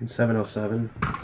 And 707.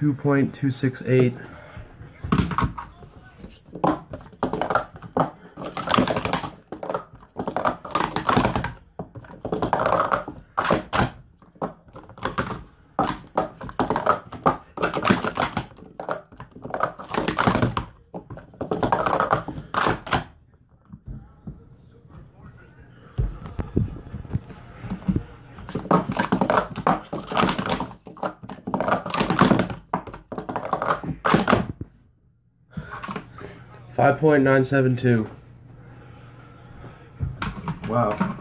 2.268 5.972. Wow.